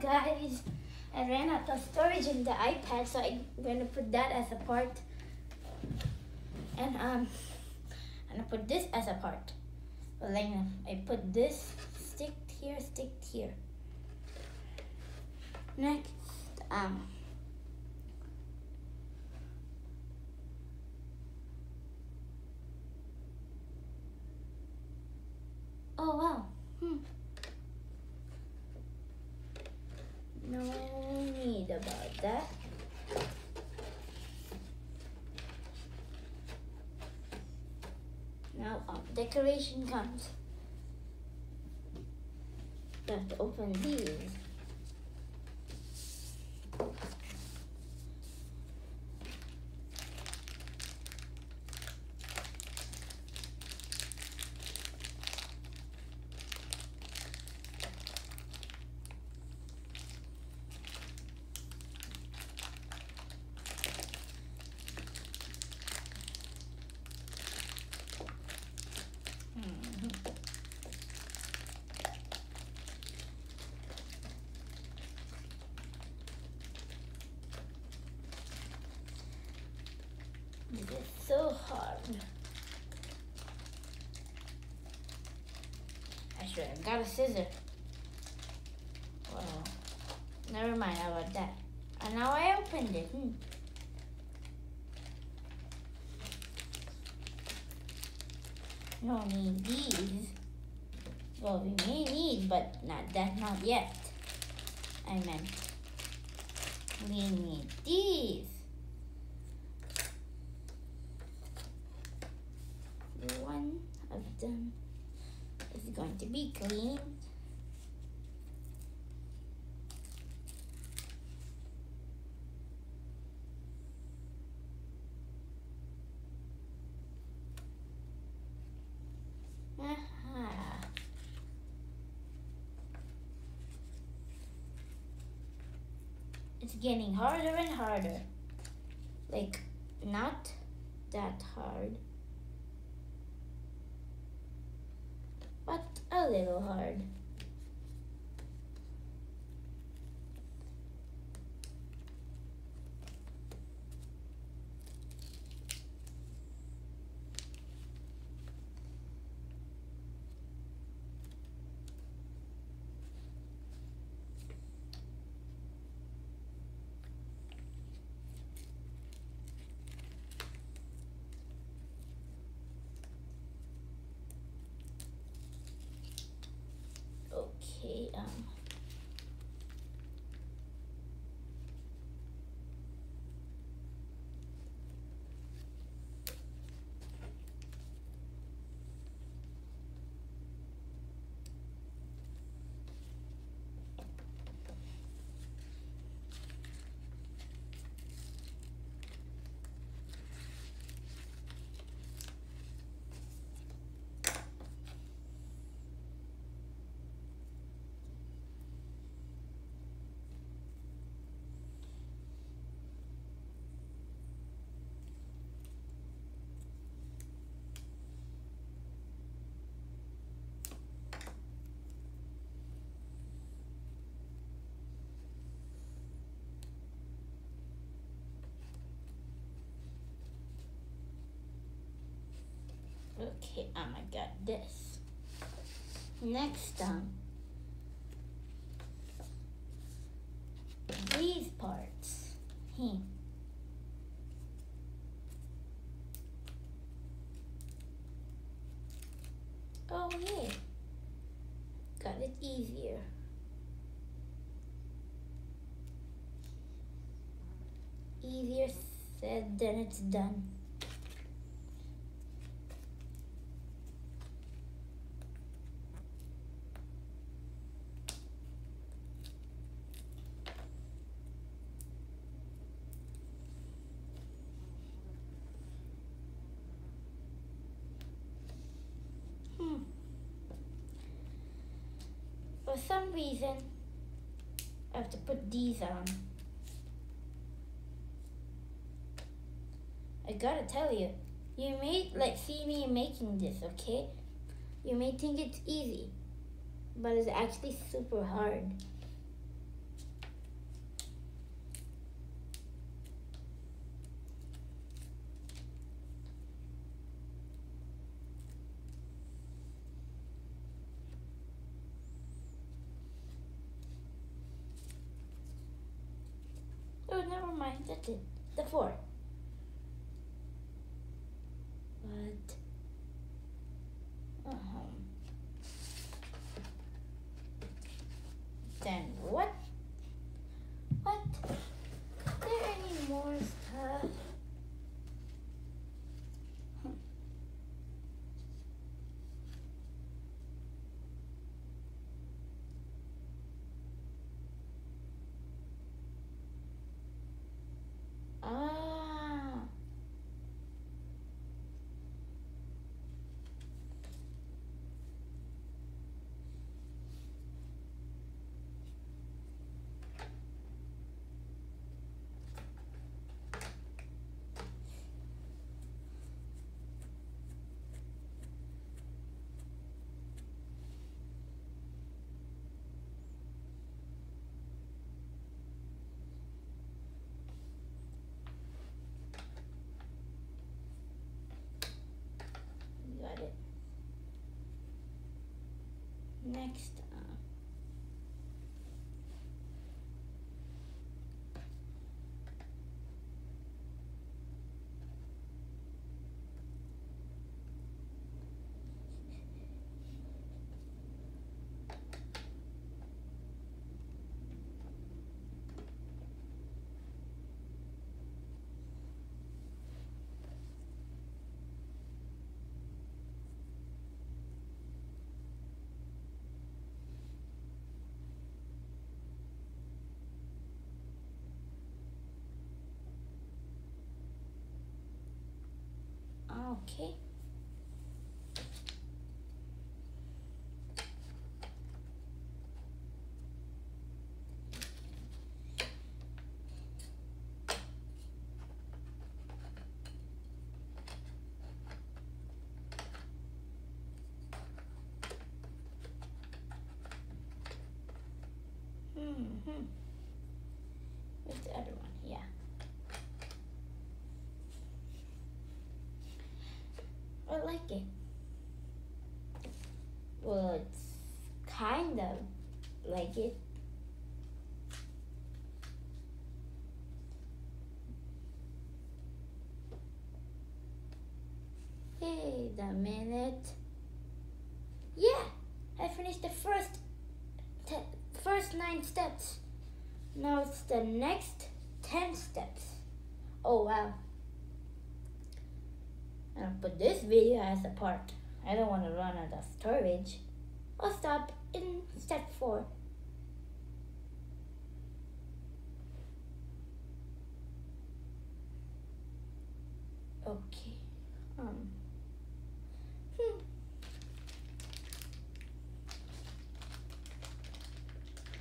guys? I ran out of storage in the iPad, so I'm gonna put that as a part. And um, I'm gonna put this as a part. But like I put this stick here, stick here. Next, um. Oh wow. Hmm. No need about that. Now um, decoration comes. Have to open these. This is so hard. I should have got a scissor. Well, never mind about that. And now I opened it. Hmm. No need these. Well, we may need, but not that, not yet. I meant we need these. One of them is going to be clean. Uh-huh. It's getting harder and harder. Like, not that hard. but a little hard. Okay, um. Okay, um, I got this. Next, um, these parts. Hmm. Oh, yeah. Got it easier. Easier said than it's done. Hmm. For some reason, I have to put these on. I gotta tell you, you may like see me making this, okay? You may think it's easy, but it's actually super hard. That's it. The four. But uh-huh. Then what? What? Is there any more stuff? Hmm. Ah. Got it. Next. Okay. Mm-hmm. Where's the other one? Yeah. I it. Well, it's kind of like it. Wait a minute. Yeah, I finished the first first nine steps. Now it's the next ten steps. Oh wow. I'll put this video as a part. I don't want to run out of storage. I'll stop in step 4. Okay. Um. Hmm.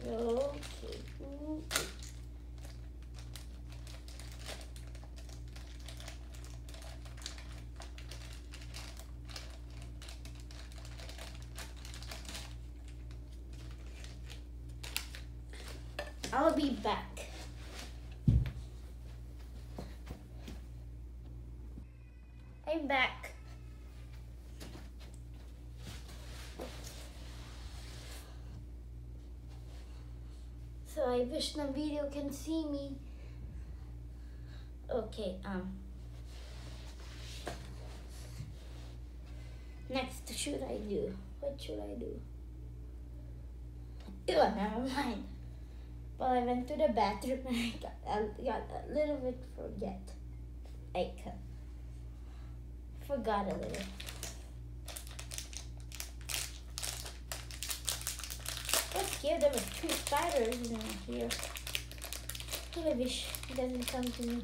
Okay. okay. I'll be back. I'm back. So I wish the video can see me. Okay, um. Next, should I do? What should I do? Oh, never mind. Well, I went to the bathroom and I got, I got a little bit forget. Like, forgot a little. Scared there was two spiders in here. It doesn't come to me.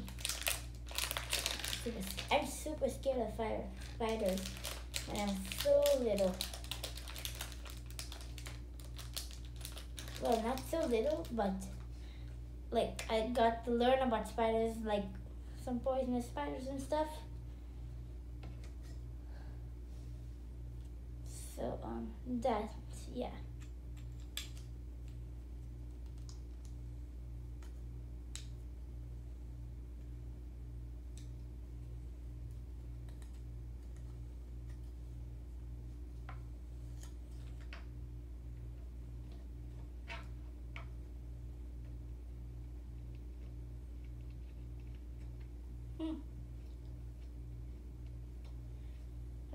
I'm super scared of fire spiders, and I'm so little. Well not so little but like i got to learn about spiders like some poisonous spiders and stuff. So um that yeah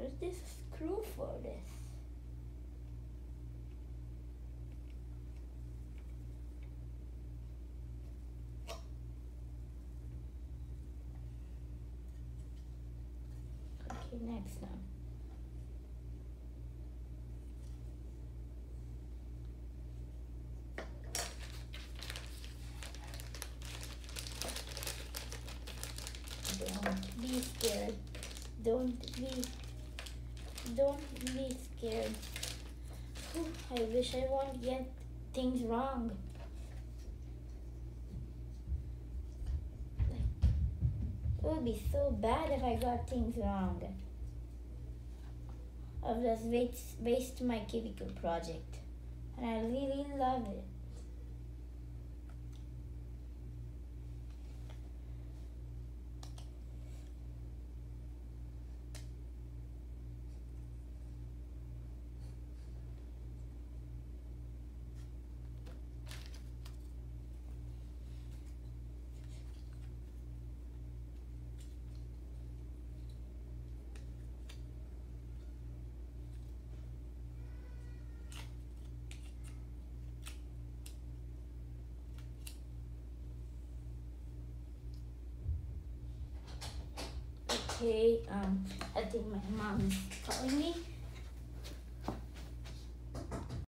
Where's this screw for this? Okay, next now. Don't be scared. Don't be don't be scared. I wish I won't get things wrong. It would be so bad if I got things wrong. I've just waste, waste my KiwiCo project. And I really love it. Okay, um, I think my mom is calling me.